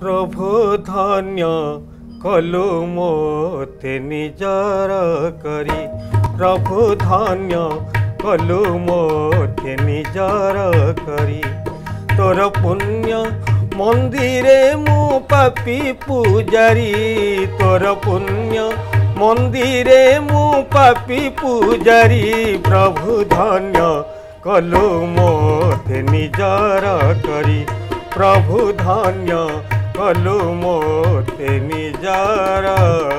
ପ୍ରଭୁ ଧନ୍ୟ କଲୁ ମୋତେ ନିଜର କରି। ପ୍ରଭୁ ଧନ୍ୟ କଲୁ ମୋତେ ନିଜର କରି। ତୋର ପୁଣ୍ୟ ମନ୍ଦିରେ ମୁଁ ପାପି ପୂଜାରୀ। ତୋର ପୁଣ୍ୟ ମନ୍ଦିରେ ମୁଁ ପାପି ପୂଜାରୀ। ପ୍ରଭୁ ଧନ୍ୟ କଲୁ ମୋତେ ନିଜର କରି। ପ୍ରଭୁ ଧନ୍ୟ କଲୁ ମୋତେ ନିଜର କରି